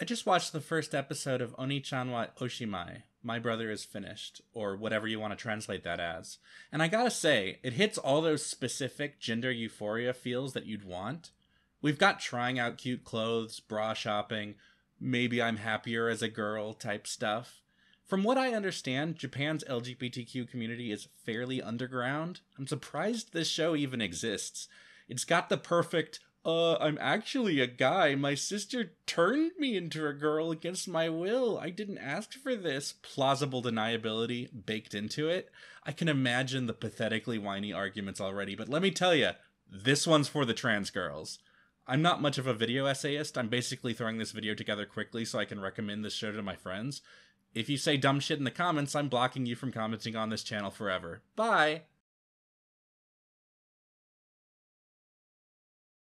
I just watched the first episode of Oniichan wa Oshimai. My brother is finished, or whatever you want to translate that as. And I gotta say, it hits all those specific gender euphoria feels that you'd want. We've got trying out cute clothes, bra shopping, maybe I'm happier as a girl type stuff. From what I understand, Japan's LGBTQ community is fairly underground. I'm surprised this show even exists. It's got the perfect uh, I'm actually a guy. My sister turned me into a girl against my will. I didn't ask for this. Plausible deniability baked into it. I can imagine the pathetically whiny arguments already, but let me tell you, this one's for the trans girls. I'm not much of a video essayist. I'm basically throwing this video together quickly so I can recommend this show to my friends. If you say dumb shit in the comments, I'm blocking you from commenting on this channel forever. Bye!